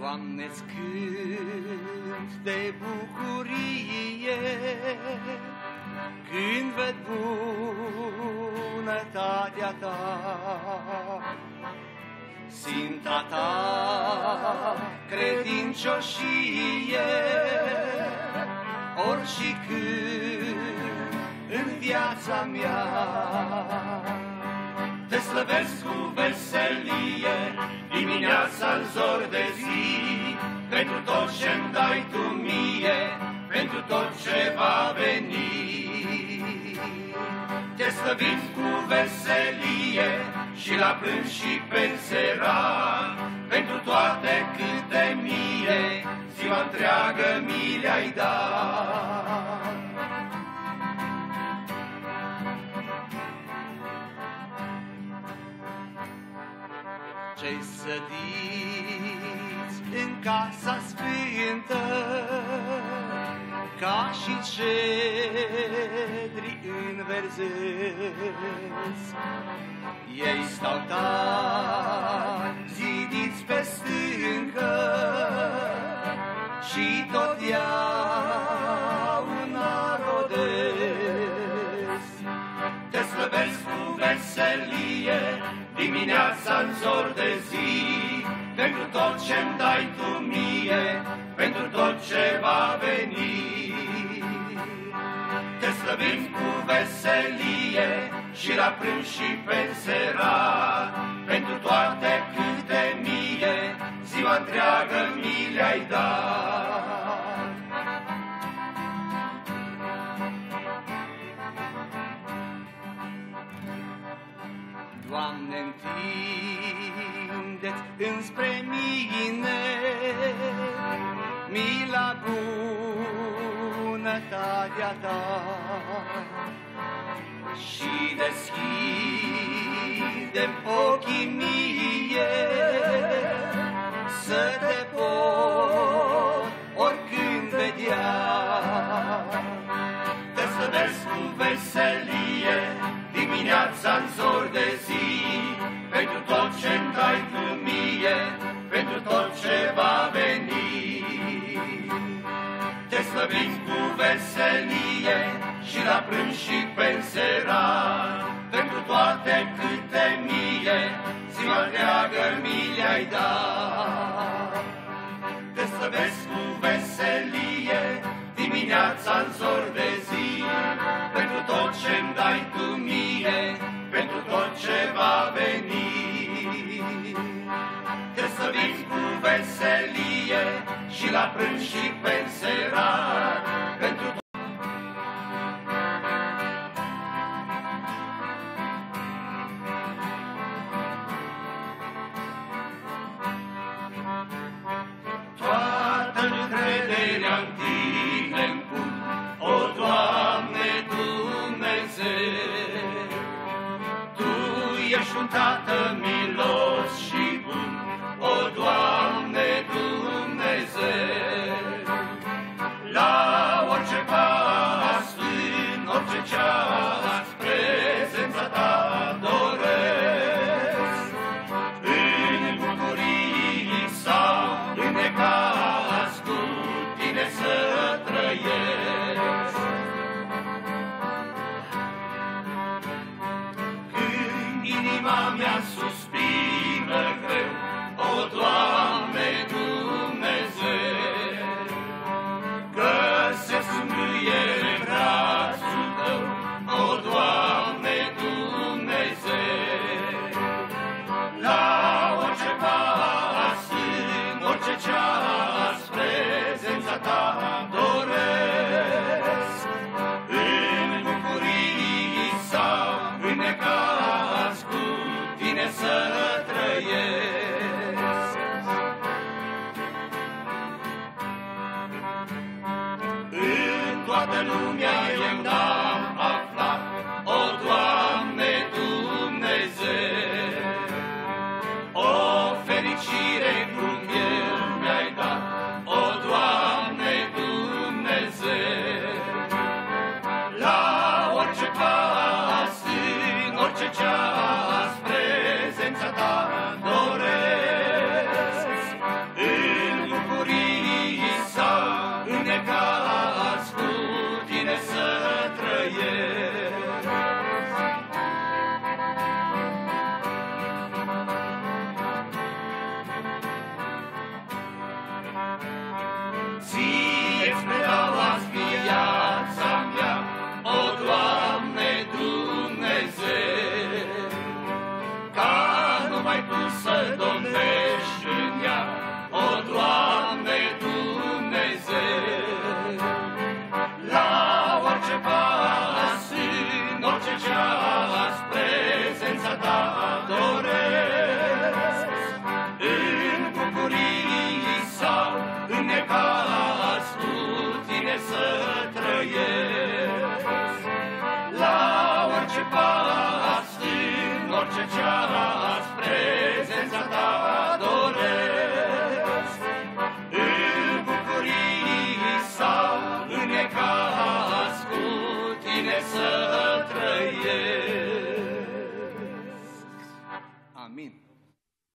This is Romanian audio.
Doamne-ți cânt de bucurie când ved bunătatea ta. Simt a ta credincioșie, ori și când în viața mea te slăvesc cu veselie, dimineața în zor de zi, pentru tot ce-mi dai tu mie, pentru tot ce va veni. Te slăvim cu veselie și la prânz și pe serat, pentru toate câte mie, ziua întreagă mi le-ai dat. Cei sădiți în casa sfântă, ca și cedri înverzesc. Ei stau tari, zidiți pe stâncă, și totdeauna rodesc. Te slăvesc cu veselie, dimineața în zor de zi, pentru tot ce-mi dai tu mie, pentru tot ce va veni. Te slăvim cu veselie și la prânz și pe serat, pentru toate câte mie, ziua întreagă mi le-ai dat. Doamne, întindeți înspre mine mila bunătatea ta. Și deschidem ochii mie să te pot veselie și la prânz și pe serat, pentru toate câte mie, ziua întreagă mi le-ai dat. Te slăvesc cu veselie, dimineața în zor de zi, cantate inima mea suspină greu, o Doamne Dumnezeu, găsesc mângâiere în brațul Tău, o Doamne Dumnezeu. La orice pas, în orice ceas, Dumnezeu. aceasta prezența ta adorez. În bucurii sau în necaz cu tine să trăiesc. La orice pas, în orice cealaltă,